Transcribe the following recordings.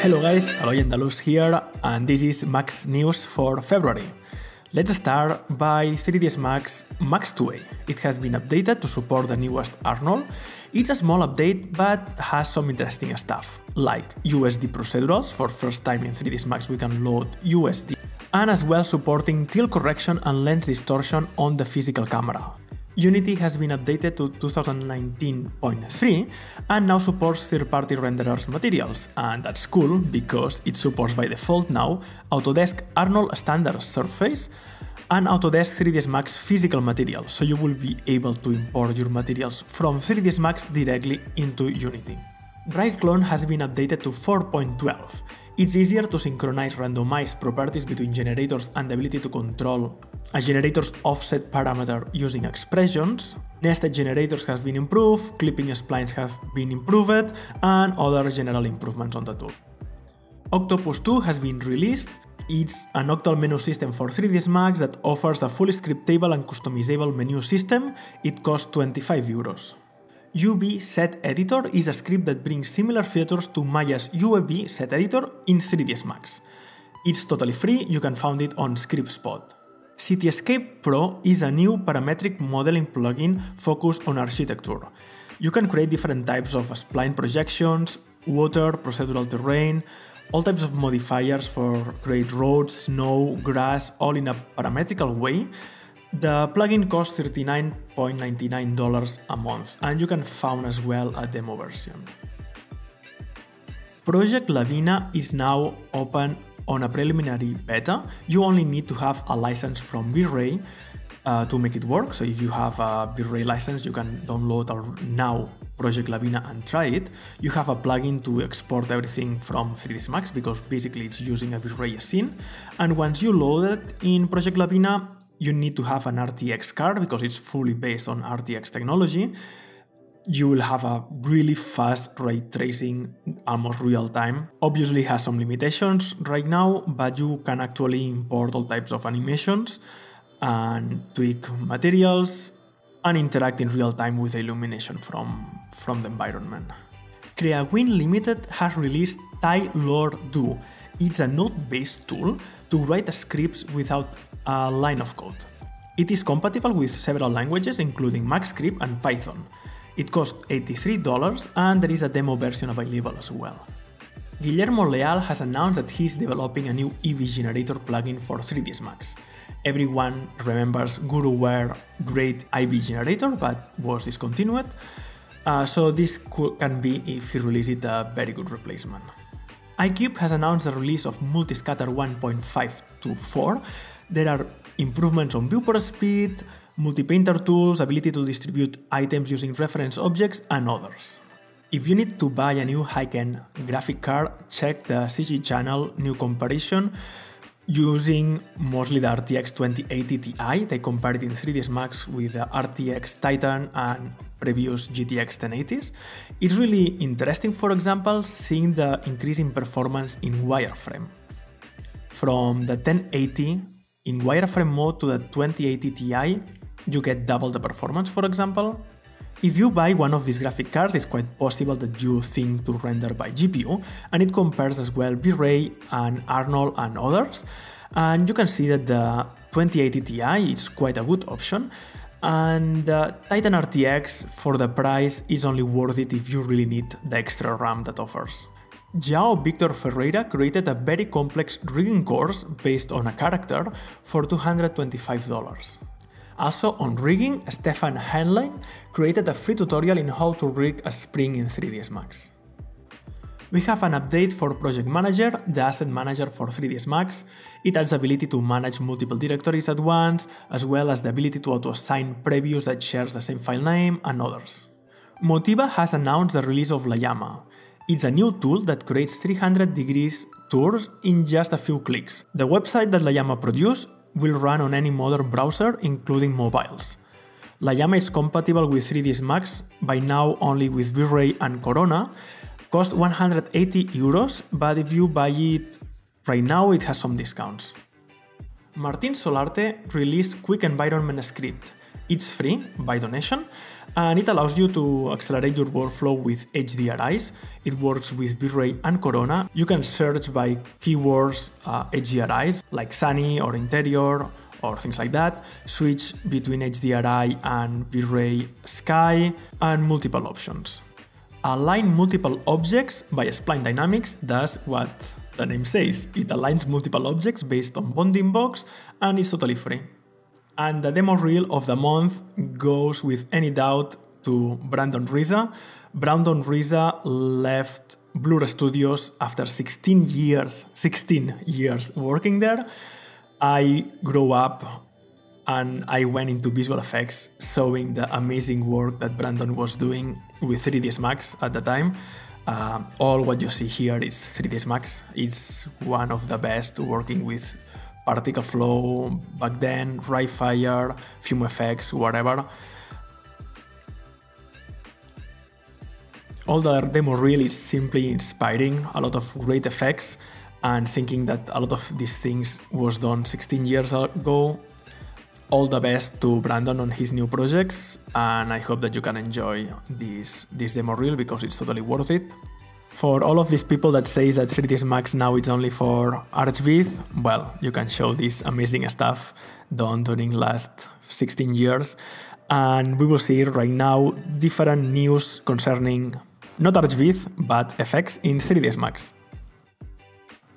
Hello guys, Eloi Andaluz here, and this is Max News for February. Let's start by 3ds Max Max 2a. It has been updated to support the newest Arnold. It's a small update, but has some interesting stuff, like USD procedurals. For first time in 3ds Max, we can load USD, and as well supporting tilt correction and lens distortion on the physical camera. Unity has been updated to 2019.3 and now supports third-party renderers materials, and that's cool because it supports by default now Autodesk Arnold Standard Surface and Autodesk 3ds Max physical material, so you will be able to import your materials from 3ds Max directly into Unity. RailClone has been updated to 4.12. It's easier to synchronize randomized properties between generators and the ability to control a generator's offset parameter using expressions. Nested generators has been improved, clipping splines have been improved, and other general improvements on the tool. Octopus 2 has been released. It's an octal menu system for 3ds Max that offers a fully scriptable and customizable menu system. It costs 25 euros. UV Set Editor is a script that brings similar features to Maya's UV Set Editor in 3ds Max. It's totally free, you can find it on ScriptSpot. Cityscape Pro is a new parametric modeling plugin focused on architecture. You can create different types of spline projections, water, procedural terrain, all types of modifiers for create roads, snow, grass, all in a parametrical way the plugin costs $39.99 a month, and you can find as well a demo version. Project Lavina is now open on a preliminary beta. You only need to have a license from V-Ray uh, to make it work. So if you have a V-Ray license, you can download now Project Lavina and try it. You have a plugin to export everything from 3ds Max because basically it's using a V-Ray scene. And once you load it in Project Lavina, you need to have an RTX card because it's fully based on RTX technology. You will have a really fast ray tracing, almost real time. Obviously has some limitations right now, but you can actually import all types of animations and tweak materials and interact in real time with the illumination from, from the environment. Creawin Limited has released Tylore Do. It's a node-based tool to write scripts without a line of code. It is compatible with several languages including MaxScript and Python. It costs $83 and there is a demo version available as well. Guillermo Leal has announced that he's developing a new Ivy generator plugin for 3ds Max. Everyone remembers GuruWare Great Ivy generator but was discontinued, uh, so this can be, if he releases it, a very good replacement. iCube has announced the release of Multiscatter 1.524. There are improvements on viewport speed, multi-painter tools, ability to distribute items using reference objects, and others. If you need to buy a new high-end graphic card, check the CG channel new comparison using mostly the RTX 2080 Ti. They compared it in 3ds Max with the RTX Titan and previous GTX 1080s. It's really interesting, for example, seeing the increase in performance in wireframe. From the 1080 in wireframe mode to the 2080 Ti, you get double the performance, for example. If you buy one of these graphic cards, it's quite possible that you think to render by GPU, and it compares as well V-Ray and Arnold and others, and you can see that the 2080 Ti is quite a good option, and the Titan RTX for the price is only worth it if you really need the extra RAM that offers. João Victor Ferreira created a very complex rigging course based on a character for $225. Also on rigging, Stefan Heinlein created a free tutorial in how to rig a spring in 3ds Max. We have an update for Project Manager, the asset manager for 3ds Max. It adds the ability to manage multiple directories at once, as well as the ability to auto-assign previews that shares the same file name and others. Motiva has announced the release of Layama. It's a new tool that creates 300 degrees tours in just a few clicks. The website that Layama produced will run on any modern browser, including mobiles. Layama is compatible with 3ds Max, by now only with V-Ray and Corona, costs 180 euros, but if you buy it right now, it has some discounts. Martin Solarte released Quick Environment Script. It's free by donation and it allows you to accelerate your workflow with HDRIs. It works with V-Ray and Corona. You can search by keywords uh, HDRIs like sunny or interior or things like that, switch between HDRI and V-Ray Sky, and multiple options. Align multiple objects by Spline Dynamics does what the name says. It aligns multiple objects based on bounding box and is totally free. And the demo reel of the month goes with any doubt to Brandon Riza. Brandon Riza left Blur Studios after 16 years, 16 years working there. I grew up and I went into visual effects, showing the amazing work that Brandon was doing with 3ds Max at the time. Uh, all what you see here is 3ds Max. It's one of the best working with particle flow back then, Fire, Fume effects, whatever. All the demo reel is simply inspiring, a lot of great effects, and thinking that a lot of these things was done 16 years ago. All the best to Brandon on his new projects, and I hope that you can enjoy this this demo reel because it's totally worth it. For all of these people that says that 3ds Max now it's only for Archviz, well, you can show this amazing stuff done during last 16 years. And we will see right now different news concerning not Archviz, but effects in 3ds Max.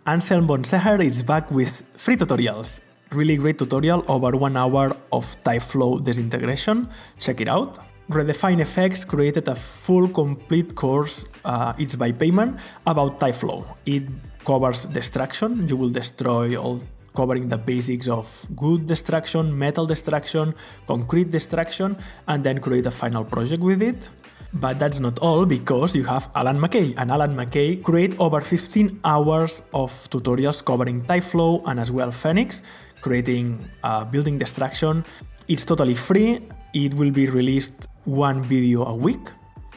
Anselm von Seher is back with free tutorials. Really great tutorial over one hour of Tyflow disintegration. Check it out. Redefine FX created a full complete course, uh, it's by payment, about Tyflow. It covers destruction, you will destroy all covering the basics of good destruction, metal destruction, concrete destruction, and then create a final project with it. But that's not all because you have Allan McKay, and Allan McKay create over 15 hours of tutorials covering Tyflow and as well Phoenix, creating uh, building destruction. It's totally free. It will be released one video a week.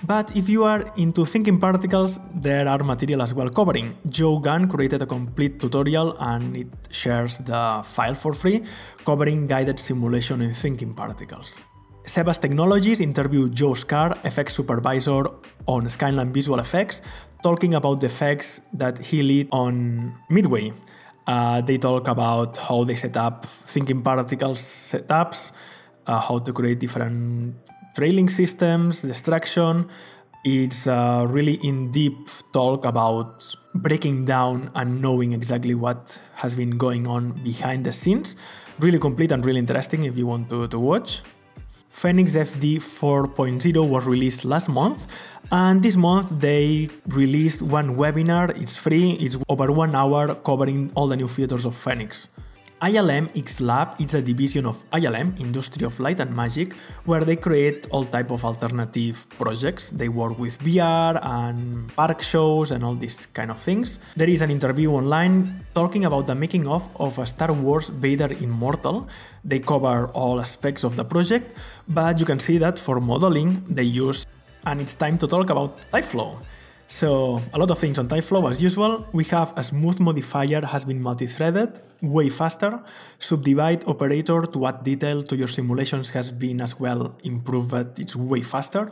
But if you are into thinking particles, there are material as well covering. Joe Gunn created a complete tutorial and it shares the file for free, covering guided simulation in thinking particles. cebas Technologies interviewed Joe Scar, effects supervisor on Scanline Visual Effects, talking about the effects that he lead on Midway. Uh, they talk about how they set up thinking particles setups, uh, how to create different trailing systems, destruction. It's a really in deep talk about breaking down and knowing exactly what has been going on behind the scenes. Really complete and really interesting if you want to, to watch. Phoenix FD 4.0 was released last month, and this month they released one webinar. It's free, it's over one hour covering all the new features of Phoenix. ILM X Lab is a division of ILM, Industry of Light and Magic, where they create all type of alternative projects. They work with VR and park shows and all these kind of things. There is an interview online talking about the making of of a Star Wars Vader Immortal. They cover all aspects of the project, but you can see that for modeling they use and it's time to talk about Tyflow. So a lot of things on Tyflow as usual. We have a smooth modifier has been multi-threaded, way faster. Subdivide operator to add detail to your simulations has been as well improved, it's way faster.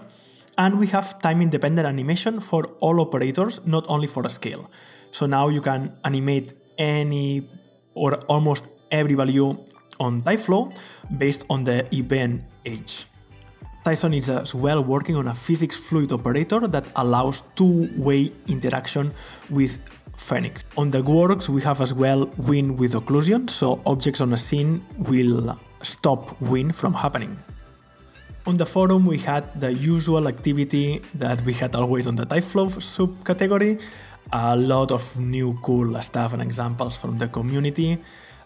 And we have time-independent animation for all operators, not only for a scale. So now you can animate any or almost every value on Tyflow based on the event age. Tyson is as well working on a physics fluid operator that allows two-way interaction with Phoenix. On the works, we have as well wind with occlusion, so objects on a scene will stop wind from happening. On the forum, we had the usual activity that we had always on the Tyflow subcategory, a lot of new cool stuff and examples from the community,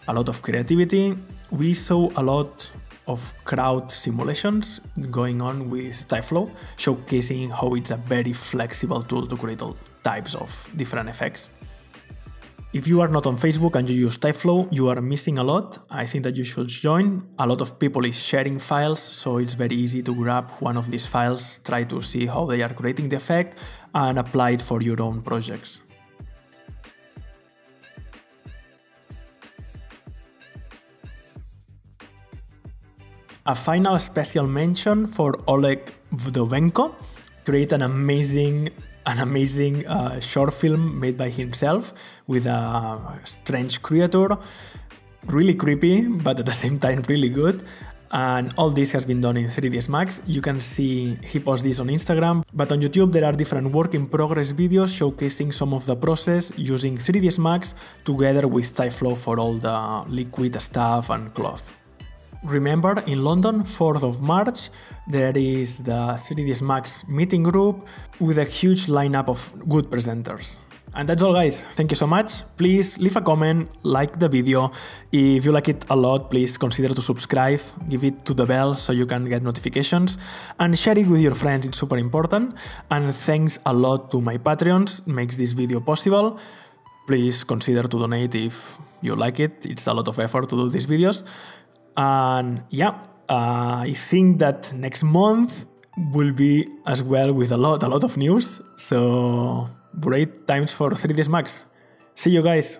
a lot of creativity. We saw a lot of crowd simulations going on with Tyflow, showcasing how it's a very flexible tool to create all types of different effects. If you are not on Facebook and you use Tyflow, you are missing a lot. I think that you should join. A lot of people is sharing files, so it's very easy to grab one of these files, try to see how they are creating the effect, and apply it for your own projects. A final special mention for Oleg Vdovenko, create an amazing an amazing uh, short film made by himself with a strange creature, really creepy, but at the same time really good. And all this has been done in 3ds Max. You can see he posts this on Instagram, but on YouTube there are different work in progress videos showcasing some of the process using 3ds Max together with Tyflow for all the liquid stuff and cloth. Remember, in London, 4th of March, there is the 3ds Max meeting group with a huge lineup of good presenters. And that's all guys, thank you so much. Please leave a comment, like the video. If you like it a lot, please consider to subscribe, give it to the bell so you can get notifications, and share it with your friends, it's super important. And thanks a lot to my Patreons, makes this video possible. Please consider to donate if you like it, it's a lot of effort to do these videos. And yeah, uh, I think that next month will be as well with a lot, a lot of news. So great times for 3ds Max. See you guys.